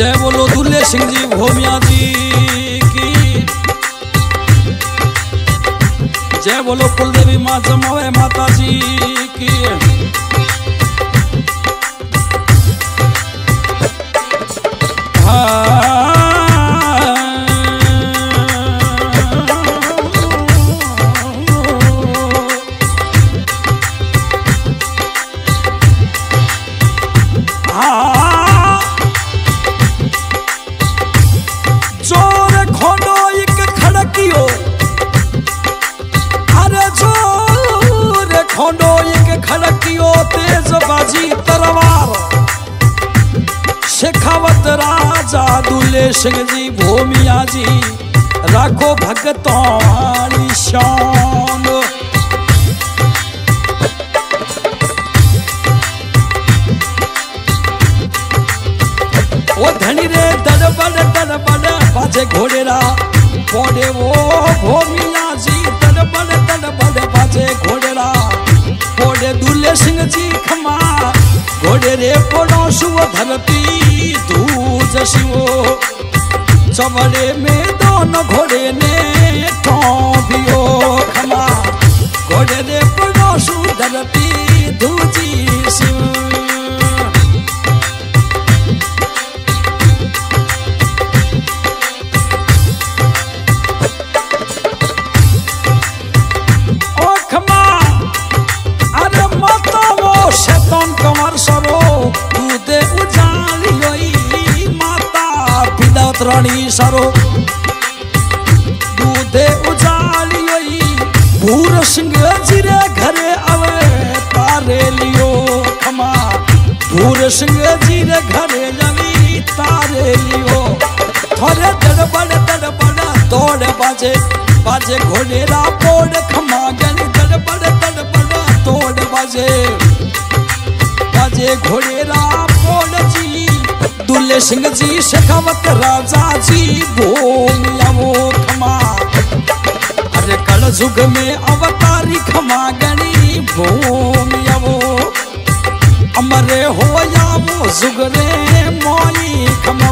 जय बोलो दुल्ले सिंह जी भोमिया जी की। जय बोलो कुलदेवी माँ जमावे माता जी की। हाँ। तेज बाजी तलवार शेखावत राजा सिंह जी भूमिया जी राखो भगतों शान ओ धनी रे दड़बड़ दड़बड़ बाजे घोड़ेरा पोड़े दुल्ले सिंह जी खमा घोड़े रे पोड़ो सुव धरती दूज शिवो चवड़े में दोनों घोड़े ने ठोंबियो खमा घोड़े रे पोड़ो रानी सरो। तू दे उजाली भूर सिंह जिरे घरे अवे तारे लियो खमा। भूर सिंह जिरे घरे लवी तारे लियो। थोड़े दड़बड़ दड़बड़ तोड़ बाजे। बाजे घोड़ेरा पोड़ खमा गनी दड़बड़ दड़बड़ तोड़ बाजे। बाजे घोड़ेरा पोड़ जी दुल्ले सिंह जी, शेखावत राजा जी बोमिया वो खमा अरे कल जुग में अवतारी खमा गणी भूमिया वो अमरे हो या वो जुग रे मोई खमा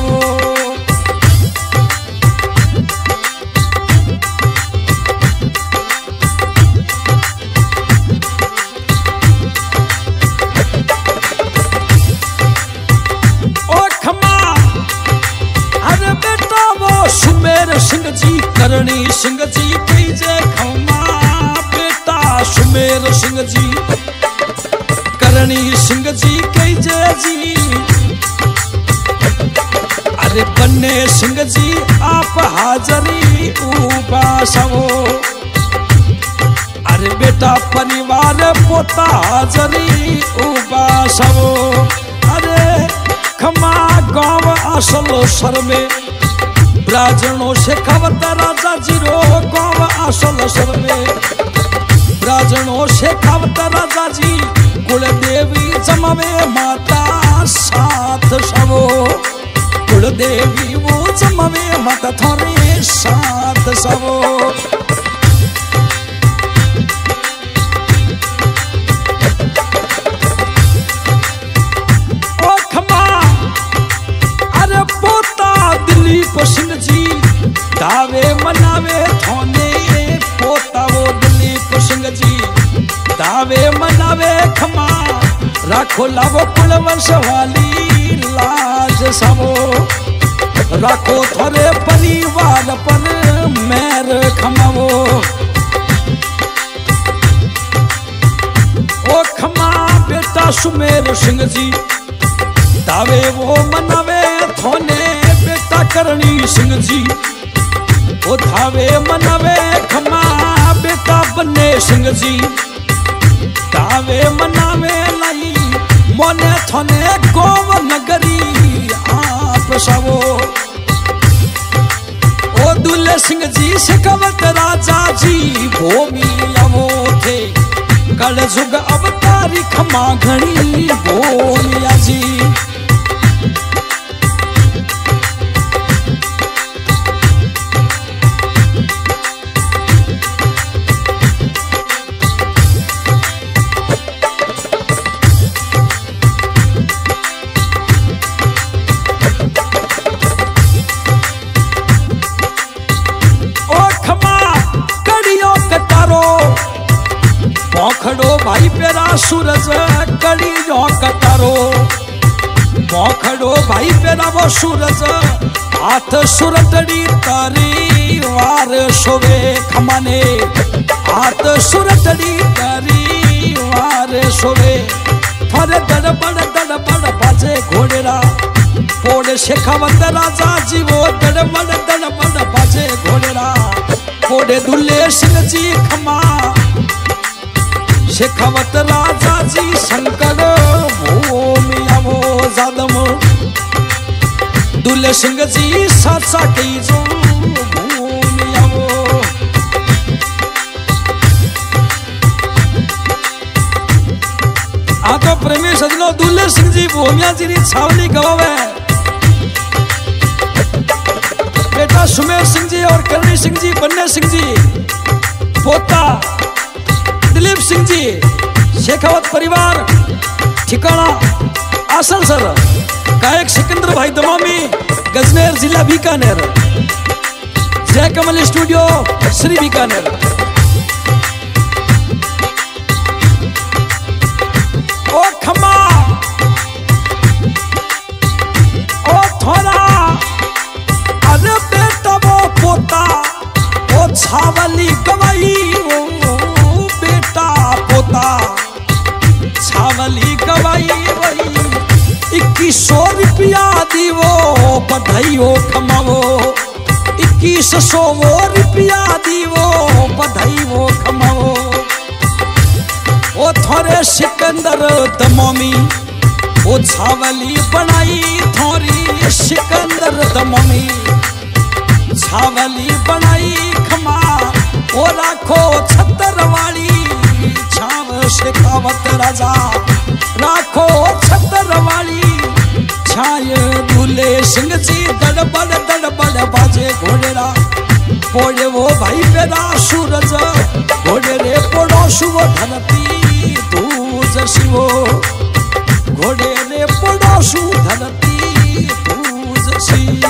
जी करणी सिंह जी कई जे खमा, बेटा सुमेर सिंह जी। करणी सिंह जी कई जे। जी अरे बन्ने सिंह जी, आप हाजरी उबासवो अरे बेटा परिवार पोता हाजरी उबासवो अरे खमा गाँव असलो सर में ब्राजणो से खबत राजा ज़ीरो गाँव असल सर में ब्राजणो से खबत राजा जी कुल देवी जमवे माता साथ सबो कुल देवी मनावे थोने पोता वो दिलीप सिंह जी। दावे मनावे, खमा, राखो लावो कुलवंश वाली लाज सबो राखो थोरे परिवार पर मैर खमावो। ओ खमा, बेटा सुमेर सिंह जी। दावे वो मनावे थोने बेटा करणी सिंह जी। धावे मनावे, खमा, बेटा बन्ने सिंह जी दावे मनावे लाई मोने थोने गोव नगरी, आप सबो ओ दुल्ले सिंह जी शिकवत राजा जी, भूमि अवो थे। कल जुग अवतारी खमा घणी बोलिया जी ભાઈ પેરા સૂરજ કડી જો કટારો મોખડો ભાઈ પેરાવો સૂરજ હાથ સુરતડી તારી વાર શોવે ખમાને હાથ સુરતડી તારી વાર શોવે ફરે દડબડ દડબડ બાજે ઘોડેરા પોડ શેખાવત રાજા જીવો દડબડ દડબડ બાજે ઘોડેરા પોડે દુલ્લે સિંહજી ખમા शेखावत राजाजी, शंकर भूमि अमो जादम। दुल्हे सिंह जी सासा की जो भूमि अमो आ तो प्रेमी सजनो दुल सिंह जी भूमिया जी री छावनी गवावे। बेटा सुमेर सिंह जी और करणी सिंह जी बन्ने सिंह जी पोता। दिलीप सिंह जी, शेखावत परिवार ठिकाना आसनसर, गायक सिकंदर भाई दमामी, गजनेर जिला बीकानेर, जय कमल स्टूडियो, श्री बीकानेर। ओ खम्मा, ओ थोड़ा अरे बेटा वो पोता वो छावली गवाई। इक्कीस सौ रुपया दी वो बधाई हो कमावो इक्कीस सौ वो रुपया दी वो बधाई वो कमावो ओ थोड़े सिकंदर दमोमी, ओ छावली बनाई थोड़ी सिकंदर दमोमी। छावली बनाई खमा, ओ राखो छतर वाली। छाव शेखावत राजा, राखो वाली छाय दूल्हे सिंह जी दड़बड़ दड़बड़ बाजे घोड़ेरा। पोड़े वो भाई पेरा सूरज, घोड़े रे पोड़ो शुभ धरती दूज शिवो। घोड़े रे पोड़ो शु धरती शिव।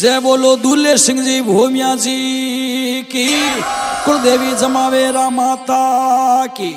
जय बोलो दूल्हे सिंह जी भूमिया जी की, कुलदेवी जमावेरा माता की।